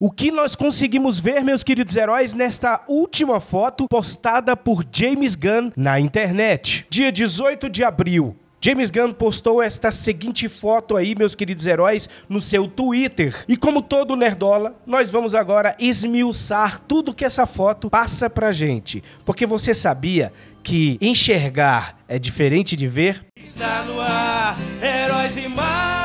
O que nós conseguimos ver, meus queridos heróis, nesta última foto postada por James Gunn na internet. Dia 18 de abril, James Gunn postou esta seguinte foto aí, meus queridos heróis, no seu Twitter. E como todo nerdola, nós vamos agora esmiuçar tudo que essa foto passa pra gente. Porque você sabia que enxergar é diferente de ver? Está no ar, heróis e mais.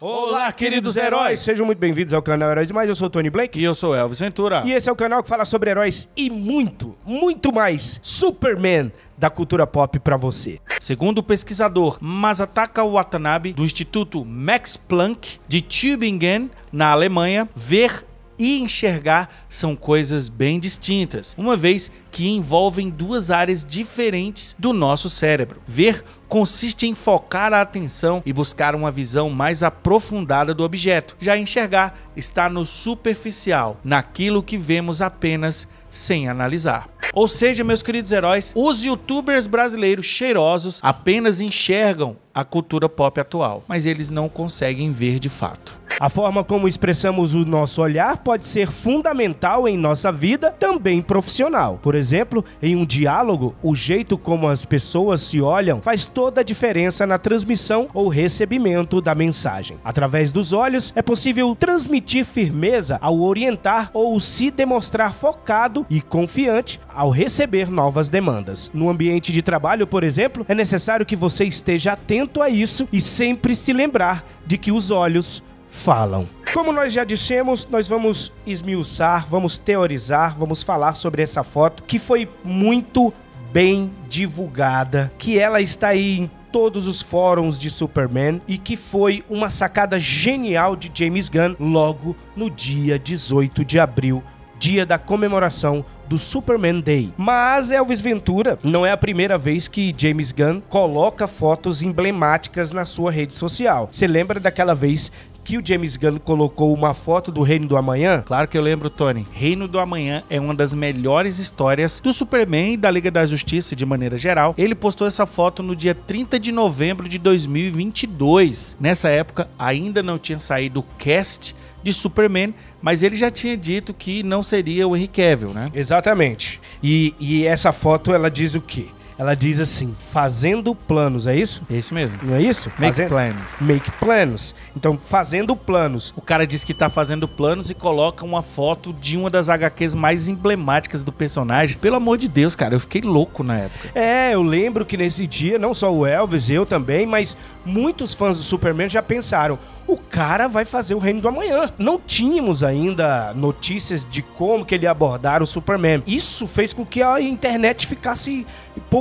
Olá, queridos heróis! Sejam muito bem-vindos ao canal Heróis Mais. Eu sou o Tony Blake. E eu sou Elvis Ventura. E esse é o canal que fala sobre heróis e muito, muito mais Superman da cultura pop para você. Segundo o pesquisador Masataka Watanabe, do Instituto Max Planck de Tübingen, na Alemanha, ver e enxergar são coisas bem distintas, uma vez que envolvem duas áreas diferentes do nosso cérebro. Ver consiste em focar a atenção e buscar uma visão mais aprofundada do objeto. Já enxergar está no superficial, naquilo que vemos apenas sem analisar. Ou seja, meus queridos heróis, os youtubers brasileiros cheirosos apenas enxergam a cultura pop atual, mas eles não conseguem ver de fato. A forma como expressamos o nosso olhar pode ser fundamental em nossa vida, também profissional. Por exemplo, em um diálogo, o jeito como as pessoas se olham faz toda a diferença na transmissão ou recebimento da mensagem. Através dos olhos, é possível transmitir firmeza ao orientar ou se demonstrar focado e confiante ao receber novas demandas. No ambiente de trabalho, por exemplo, é necessário que você esteja atento a isso e sempre se lembrar de que os olhos falam. Como nós já dissemos, nós vamos esmiuçar, vamos teorizar, vamos falar sobre essa foto que foi muito bem divulgada, que ela está aí em todos os fóruns de Superman e que foi uma sacada genial de James Gunn logo no dia 18 de abril, dia da comemoração do Superman Day. Mas Elvis Ventura não é a primeira vez que James Gunn coloca fotos emblemáticas na sua rede social. Você lembra daquela vez que o James Gunn colocou uma foto do Reino do Amanhã? Claro que eu lembro, Tony. Reino do Amanhã é uma das melhores histórias do Superman e da Liga da Justiça de maneira geral. Ele postou essa foto no dia 30 de novembro de 2022. Nessa época ainda não tinha saído o cast de Superman, mas ele já tinha dito que não seria o Henry Cavill, né? Exatamente. E, e essa foto ela diz o quê? Ela diz assim: fazendo planos, é isso? É isso mesmo. Não é isso? Make fazendo... plans. Make plans. Então, fazendo planos. O cara diz que tá fazendo planos e coloca uma foto de uma das HQs mais emblemáticas do personagem. Pelo amor de Deus, cara, eu fiquei louco na época. É, eu lembro que nesse dia, não só o Elvis, eu também, mas muitos fãs do Superman já pensaram: o cara vai fazer o Reino do Amanhã. Não tínhamos ainda notícias de como que ele ia abordar o Superman. Isso fez com que a internet ficasse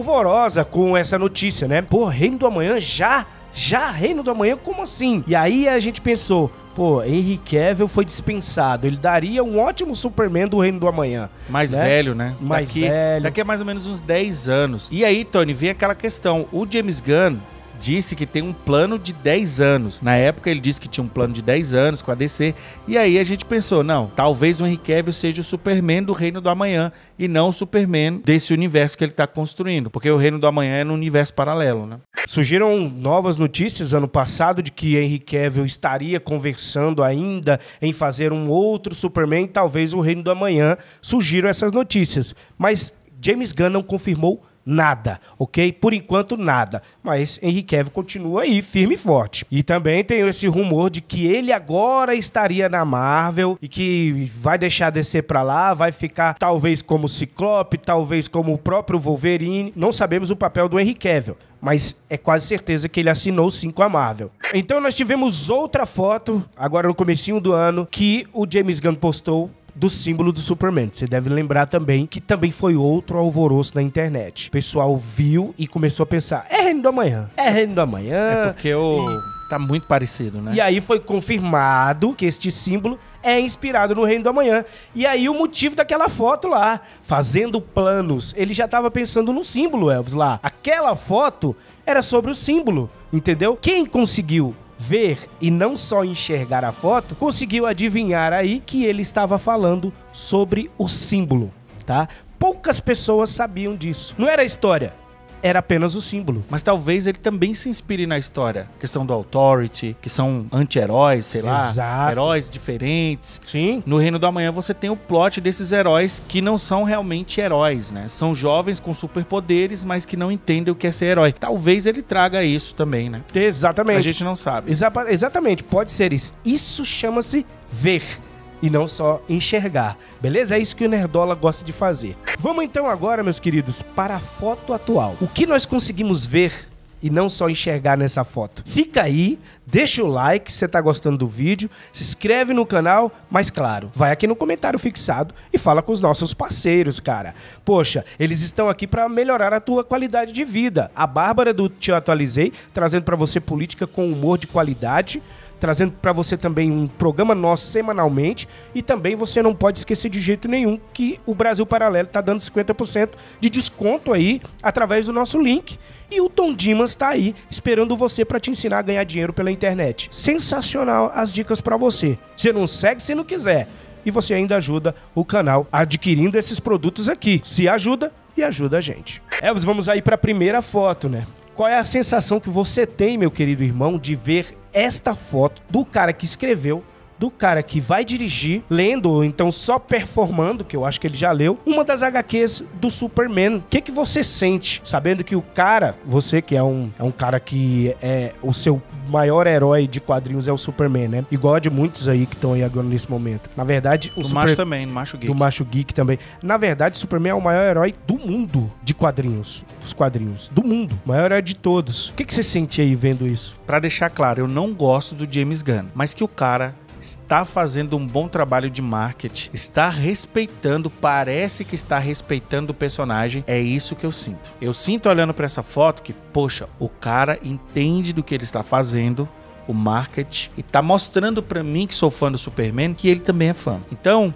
polvorosa com essa notícia, né? Pô, Reino do Amanhã já? Já Reino do Amanhã? Como assim? E aí a gente pensou, pô, Henry Cavill foi dispensado. Ele daria um ótimo Superman do Reino do Amanhã. Mais né? velho, né? Mais daqui, velho. Daqui a mais ou menos uns 10 anos. E aí, Tony, vem aquela questão. O James Gunn, disse que tem um plano de 10 anos. Na época ele disse que tinha um plano de 10 anos com a DC. E aí a gente pensou, não, talvez o Henry Cavill seja o Superman do Reino do Amanhã e não o Superman desse universo que ele está construindo, porque o Reino do Amanhã é no universo paralelo, né? Surgiram novas notícias ano passado de que Henry Cavill estaria conversando ainda em fazer um outro Superman, talvez o Reino do Amanhã. Surgiram essas notícias, mas James Gunn não confirmou nada, ok? Por enquanto, nada. Mas Henry Cavill continua aí, firme e forte. E também tem esse rumor de que ele agora estaria na Marvel e que vai deixar descer pra lá, vai ficar talvez como Ciclope, talvez como o próprio Wolverine. Não sabemos o papel do Henry Cavill mas é quase certeza que ele assinou sim com a Marvel. Então nós tivemos outra foto, agora no comecinho do ano, que o James Gunn postou do símbolo do Superman. Você deve lembrar também que também foi outro alvoroço na internet. O pessoal viu e começou a pensar: é Reino do Amanhã, é Reino do Amanhã. É porque o. E... Tá muito parecido, né? E aí foi confirmado que este símbolo é inspirado no Reino do Amanhã. E aí o motivo daquela foto lá, fazendo planos. Ele já estava pensando no símbolo, Elvis, lá. Aquela foto era sobre o símbolo, entendeu? Quem conseguiu ver e não só enxergar a foto, conseguiu adivinhar aí que ele estava falando sobre o símbolo, tá? Poucas pessoas sabiam disso. Não era história. Era apenas o símbolo. Mas talvez ele também se inspire na história. Questão do Authority, que são anti-heróis, sei lá. Exato. Heróis diferentes. Sim. No Reino do Amanhã você tem o plot desses heróis que não são realmente heróis, né? São jovens com superpoderes, mas que não entendem o que é ser herói. Talvez ele traga isso também, né? Exatamente. A gente não sabe. Exa- exatamente, pode ser isso. Isso chama-se ver e não só enxergar. Beleza? É isso que o Nerdola gosta de fazer. Vamos então agora, meus queridos, para a foto atual. O que nós conseguimos ver e não só enxergar nessa foto? Fica aí, deixa o like se você tá gostando do vídeo, se inscreve no canal, mas claro, vai aqui no comentário fixado e fala com os nossos parceiros, cara. Poxa, eles estão aqui para melhorar a tua qualidade de vida. A Bárbara do Te Atualizei, trazendo para você política com humor de qualidade trazendo para você também um programa nosso semanalmente e também você não pode esquecer de jeito nenhum que o Brasil Paralelo está dando 50% de desconto aí através do nosso link. E o Tom Dimas está aí esperando você para te ensinar a ganhar dinheiro pela internet. Sensacional as dicas para você. Você não segue se não quiser. E você ainda ajuda o canal adquirindo esses produtos aqui. Se ajuda e ajuda a gente. Elvis, vamos aí para a primeira foto, né? Qual é a sensação que você tem, meu querido irmão, de ver esta foto do cara que escreveu, do cara que vai dirigir, lendo ou então só performando, que eu acho que ele já leu, uma das HQs do Superman. O que, que você sente sabendo que o cara, você que é um, é um cara que é o seu maior herói de quadrinhos é o Superman, né? Igual a de muitos aí que estão aí agora nesse momento. Na verdade, o O Super- macho também, no macho geek. do macho geek também. Na verdade, Superman é o maior herói do mundo de quadrinhos. Dos quadrinhos. Do mundo. O maior herói de todos. O que, que você sente aí vendo isso? Pra deixar claro, eu não gosto do James Gunn, mas que o cara está fazendo um bom trabalho de marketing, está respeitando, parece que está respeitando o personagem, é isso que eu sinto. Eu sinto olhando pra essa foto que, poxa, o cara entende do que ele está fazendo, o marketing, e tá mostrando pra mim que sou fã do Superman que ele também é fã. Então,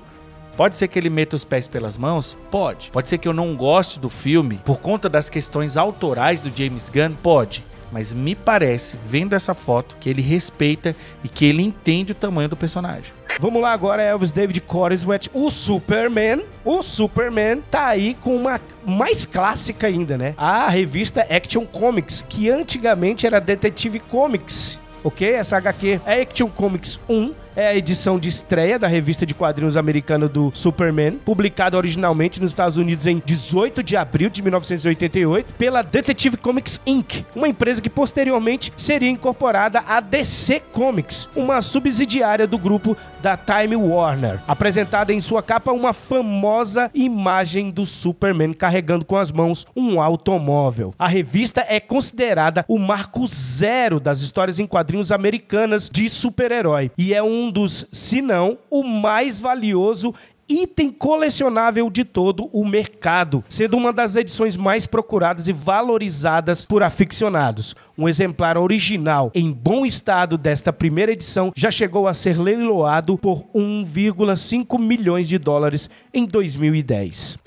Pode ser que ele meta os pés pelas mãos? Pode. Pode ser que eu não goste do filme por conta das questões autorais do James Gunn? Pode. Mas me parece, vendo essa foto, que ele respeita e que ele entende o tamanho do personagem. Vamos lá agora, Elvis David Corriswet, o Superman. O Superman tá aí com uma mais clássica ainda, né? A revista Action Comics, que antigamente era Detective Comics. Ok? Essa HQ é Action Comics 1, é a edição de estreia da revista de quadrinhos americana do Superman, publicada originalmente nos Estados Unidos em 18 de abril de 1988 pela Detective Comics Inc., uma empresa que posteriormente seria incorporada à DC Comics, uma subsidiária do grupo da Time Warner. Apresentada em sua capa uma famosa imagem do Superman carregando com as mãos um automóvel. A revista é considerada o marco zero das histórias em quadrinhos americanas de super-herói e é um dos, se não, o mais valioso item colecionável de todo o mercado, sendo uma das edições mais procuradas e valorizadas por aficionados. Um exemplar original em bom estado desta primeira edição já chegou a ser leiloado por 1,5 milhões de dólares em 2010.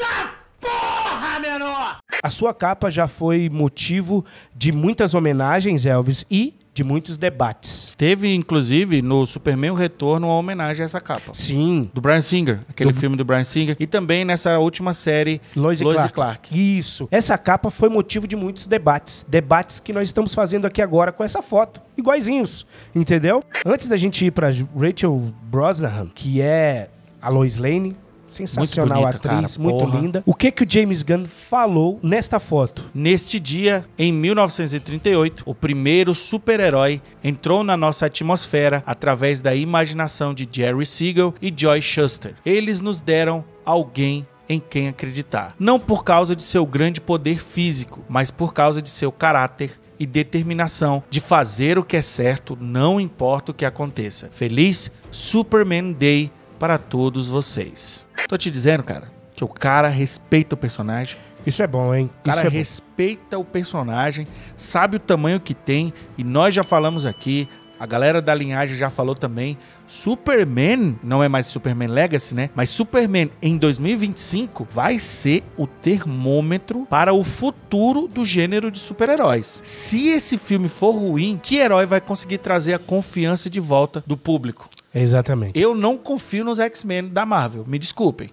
A sua capa já foi motivo de muitas homenagens, Elvis, e de muitos debates. Teve, inclusive, no Superman o Retorno, uma homenagem a essa capa. Sim, Do Brian Singer, aquele filme do Brian Singer. E também nessa última série, Lois e Clark. Clark. Isso. Essa capa foi motivo de muitos debates. Debates que nós estamos fazendo aqui agora com essa foto. Iguaizinhos. Entendeu? Antes da gente ir pra Rachel Brosnahan, que é a Lois Lane. Sensacional Muito bonita, atriz, cara, muito porra. linda. O que que o James Gunn falou nesta foto? Neste dia, em 1938, o primeiro super-herói entrou na nossa atmosfera através da imaginação de Jerry Siegel e Joy Shuster. Eles nos deram alguém em quem acreditar. Não por causa de seu grande poder físico, mas por causa de seu caráter e determinação de fazer o que é certo, não importa o que aconteça. Feliz Superman Day para todos vocês. Tô te dizendo, cara, que o cara respeita o personagem. Isso é bom, hein? O cara Isso é bom. respeita o personagem, sabe o tamanho que tem, e nós já falamos aqui, a galera da linhagem já falou também. Superman, não é mais Superman Legacy, né? Mas Superman em 2025 vai ser o termômetro para o futuro do gênero de super-heróis. Se esse filme for ruim, que herói vai conseguir trazer a confiança de volta do público? Exatamente. Eu não confio nos X-Men da Marvel, me desculpem.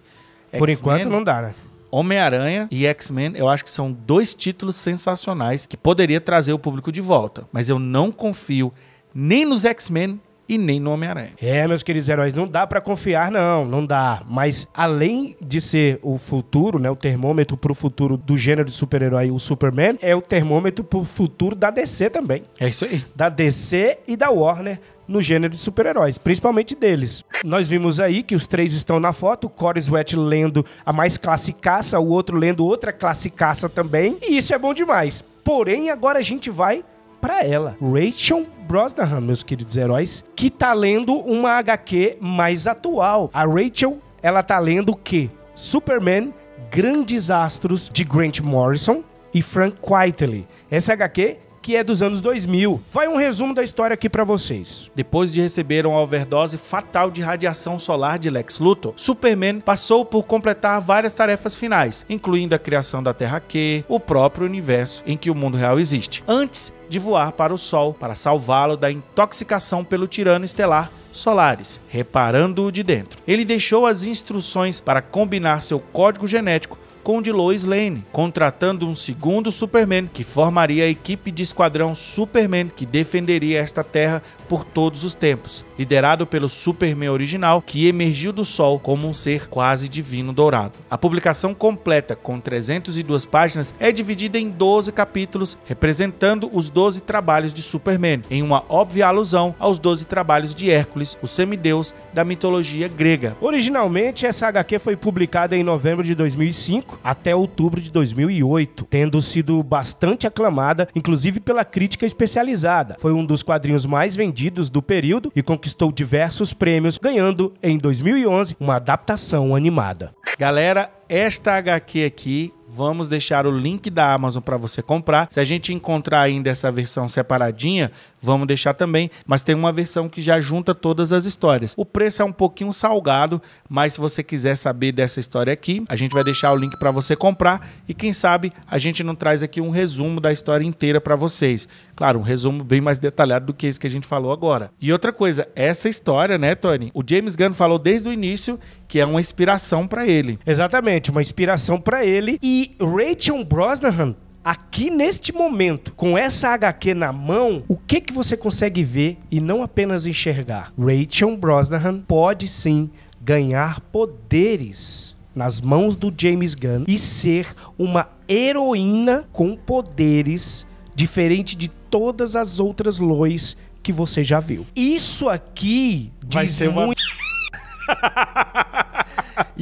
Por enquanto não dá, né? Homem-Aranha e X-Men, eu acho que são dois títulos sensacionais que poderia trazer o público de volta. Mas eu não confio nem nos X-Men e nem no Homem-Aranha. É, meus queridos heróis, não dá para confiar, não, não dá. Mas além de ser o futuro, né, o termômetro pro futuro do gênero de super-herói, o Superman, é o termômetro pro futuro da DC também. É isso aí. Da DC e da Warner no gênero de super-heróis, principalmente deles. Nós vimos aí que os três estão na foto, o Corey Sweat lendo a mais classicaça, o outro lendo outra classicaça também, e isso é bom demais. Porém, agora a gente vai para ela, Rachel Brosnahan, meus queridos heróis, que tá lendo uma HQ mais atual. A Rachel, ela tá lendo o quê? Superman, Grandes Astros de Grant Morrison e Frank Quitely. Essa HQ que é dos anos 2000. Vai um resumo da história aqui para vocês. Depois de receber uma overdose fatal de radiação solar de Lex Luthor, Superman passou por completar várias tarefas finais, incluindo a criação da Terra Q, o próprio universo em que o mundo real existe, antes de voar para o Sol para salvá-lo da intoxicação pelo tirano estelar Solaris, reparando-o de dentro. Ele deixou as instruções para combinar seu código genético com de Lois Lane, contratando um segundo Superman que formaria a equipe de esquadrão Superman que defenderia esta terra por todos os tempos, liderado pelo Superman original que emergiu do Sol como um ser quase divino dourado. A publicação completa, com 302 páginas, é dividida em 12 capítulos, representando os 12 trabalhos de Superman, em uma óbvia alusão aos 12 trabalhos de Hércules, o semideus da mitologia grega. Originalmente, essa HQ foi publicada em novembro de 2005 até outubro de 2008, tendo sido bastante aclamada, inclusive pela crítica especializada. Foi um dos quadrinhos mais vendidos do período e conquistou diversos prêmios, ganhando em 2011 uma adaptação animada. Galera, esta HQ aqui Vamos deixar o link da Amazon para você comprar. Se a gente encontrar ainda essa versão separadinha, vamos deixar também. Mas tem uma versão que já junta todas as histórias. O preço é um pouquinho salgado, mas se você quiser saber dessa história aqui, a gente vai deixar o link para você comprar. E quem sabe a gente não traz aqui um resumo da história inteira para vocês. Claro, um resumo bem mais detalhado do que esse que a gente falou agora. E outra coisa, essa história, né, Tony? O James Gunn falou desde o início que é uma inspiração para ele. Exatamente, uma inspiração para ele. E Rachel Brosnahan aqui neste momento, com essa HQ na mão, o que que você consegue ver e não apenas enxergar? Rachel Brosnahan pode sim ganhar poderes nas mãos do James Gunn e ser uma heroína com poderes diferente de todas as outras Lois que você já viu. Isso aqui vai ser uma muito...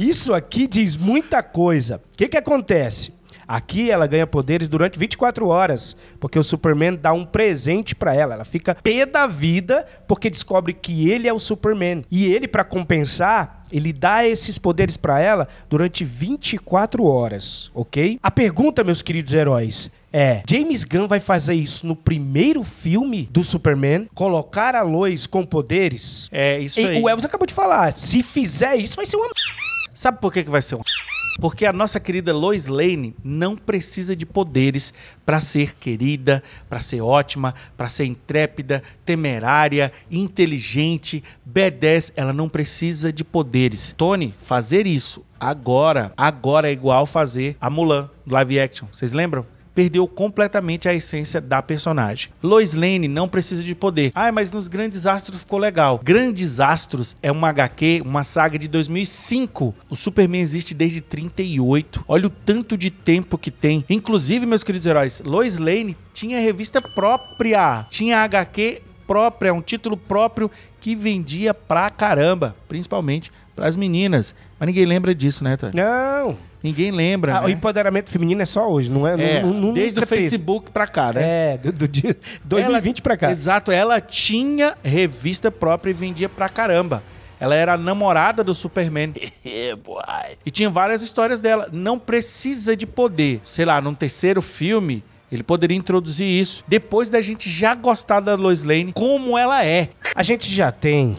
Isso aqui diz muita coisa. O que, que acontece? Aqui ela ganha poderes durante 24 horas, porque o Superman dá um presente para ela. Ela fica pé da vida porque descobre que ele é o Superman. E ele, para compensar, ele dá esses poderes para ela durante 24 horas, ok? A pergunta, meus queridos heróis, é: James Gunn vai fazer isso no primeiro filme do Superman? Colocar a Lois com poderes? É, isso e, aí. O Elvis acabou de falar. Se fizer isso, vai ser uma. Sabe por que, que vai ser uma. Porque a nossa querida Lois Lane não precisa de poderes para ser querida, para ser ótima, para ser intrépida, temerária, inteligente, B10. Ela não precisa de poderes. Tony, fazer isso agora, agora é igual fazer a Mulan live action. Vocês lembram? Perdeu completamente a essência da personagem. Lois Lane não precisa de poder. Ah, mas nos Grandes Astros ficou legal. Grandes Astros é uma HQ, uma saga de 2005. O Superman existe desde 38. Olha o tanto de tempo que tem. Inclusive, meus queridos heróis, Lois Lane tinha revista própria. Tinha HQ própria, um título próprio que vendia pra caramba, principalmente para as meninas. Mas ninguém lembra disso, né, Tony? Não. Ninguém lembra. Ah, né? O empoderamento feminino é só hoje, não é? é não, não, desde o Facebook para cá, né? É, do, do dia 2020 para cá. Exato, ela tinha revista própria e vendia pra caramba. Ela era a namorada do Superman. e tinha várias histórias dela. Não precisa de poder. Sei lá, num terceiro filme, ele poderia introduzir isso. Depois da gente já gostar da Lois Lane como ela é. A gente já tem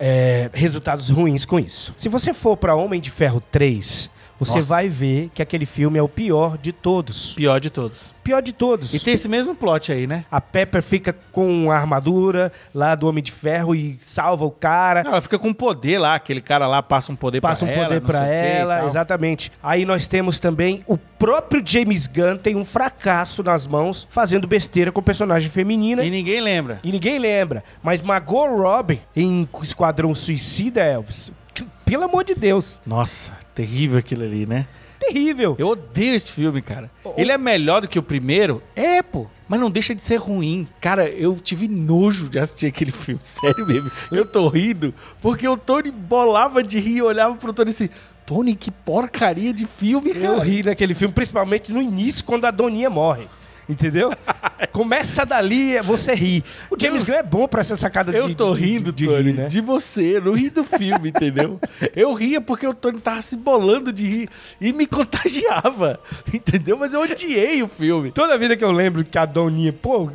é, resultados ruins com isso. Se você for para Homem de Ferro 3, você Nossa. vai ver que aquele filme é o pior de todos. Pior de todos. Pior de todos. E tem esse mesmo plot aí, né? A Pepper fica com a armadura lá do Homem de Ferro e salva o cara. Não, ela fica com um poder lá, aquele cara lá passa um poder Passa um pra ela. poder não pra sei o quê e ela, exatamente. Aí nós temos também o próprio James Gunn tem um fracasso nas mãos fazendo besteira com personagem feminina. E ninguém lembra. E ninguém lembra. Mas Margot Robbie em Esquadrão Suicida, Elvis, pelo amor de Deus, Nossa, terrível aquilo ali, né? terrível. Eu odeio esse filme, cara. O- Ele é melhor do que o primeiro? É, pô. Mas não deixa de ser ruim. Cara, eu tive nojo de assistir aquele filme. Sério mesmo. Eu tô rindo porque o Tony bolava de rir e olhava pro Tony assim... Tony, que porcaria de filme, cara. Eu ri naquele filme, principalmente no início, quando a Doninha morre. Entendeu? Começa dali, você ri. O James Gunn é bom pra essa sacada de Eu tô de- rindo, de, de Tony, rir, né? de você. Eu não ri do filme, entendeu? Eu ria porque o Tony tava se bolando de rir e me contagiava, entendeu? Mas eu odiei o filme. Toda vida que eu lembro que a Doninha, pô,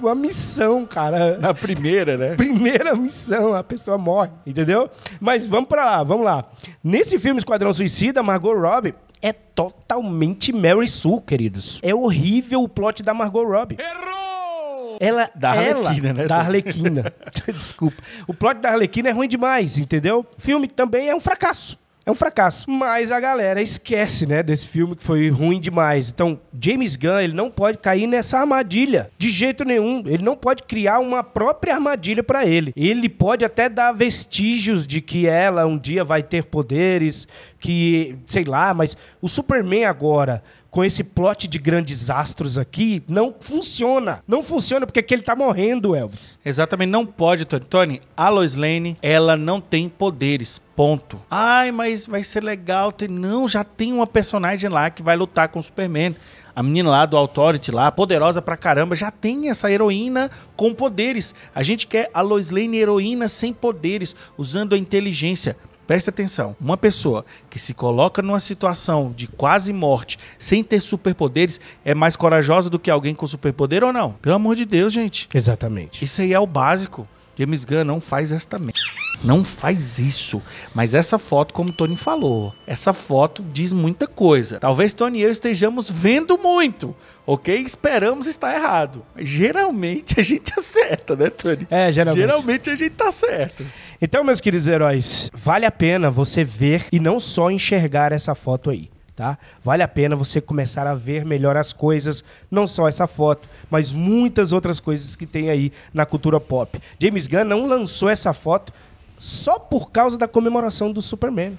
uma missão, cara. Na primeira, né? Primeira missão, a pessoa morre, entendeu? Mas vamos pra lá, vamos lá. Nesse filme Esquadrão Suicida, Margot Robbie é totalmente Mary Sue, queridos. É horrível o plot da Margot Robbie. Errou! Ela, Da ela- Arlequina, né? Da Arlequina. Desculpa. O plot da Arlequina é ruim demais, entendeu? O filme também é um fracasso. É um fracasso. Mas a galera esquece, né, desse filme que foi ruim demais. Então, James Gunn, ele não pode cair nessa armadilha. De jeito nenhum. Ele não pode criar uma própria armadilha pra ele. Ele pode até dar vestígios de que ela um dia vai ter poderes, que, sei lá, mas o Superman agora com esse plot de grandes astros aqui, não funciona. Não funciona porque aqui ele tá morrendo, Elvis. Exatamente, não pode, Tony. Tony, a Lois Lane, ela não tem poderes, ponto. Ai, mas vai ser legal ter... Não, já tem uma personagem lá que vai lutar com o Superman. A menina lá do Authority lá, poderosa pra caramba, já tem essa heroína com poderes. A gente quer a Lois Lane heroína sem poderes, usando a inteligência. Presta atenção, uma pessoa que se coloca numa situação de quase morte sem ter superpoderes é mais corajosa do que alguém com superpoder ou não? Pelo amor de Deus, gente. Exatamente. Isso aí é o básico. James Gunn não faz esta merda. Não faz isso. Mas essa foto, como o Tony falou, essa foto diz muita coisa. Talvez Tony e eu estejamos vendo muito, ok? Esperamos estar errado. Mas geralmente a gente acerta, né, Tony? É, geralmente. Geralmente a gente tá certo. Então, meus queridos heróis, vale a pena você ver e não só enxergar essa foto aí. Tá? Vale a pena você começar a ver melhor as coisas, não só essa foto, mas muitas outras coisas que tem aí na cultura pop. James Gunn não lançou essa foto só por causa da comemoração do Superman.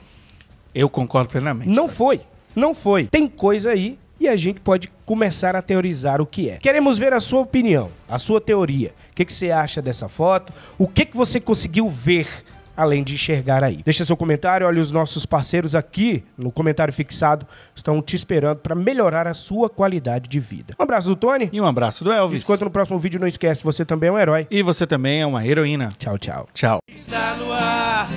Eu concordo plenamente. Não foi. Não foi. Tem coisa aí e a gente pode começar a teorizar o que é. Queremos ver a sua opinião, a sua teoria. O que, que você acha dessa foto? O que, que você conseguiu ver além de enxergar aí? Deixa seu comentário. Olha, os nossos parceiros aqui no comentário fixado estão te esperando para melhorar a sua qualidade de vida. Um abraço do Tony. E um abraço do Elvis. Enquanto no próximo vídeo não esquece, você também é um herói. E você também é uma heroína. Tchau, tchau. Tchau. Está no ar.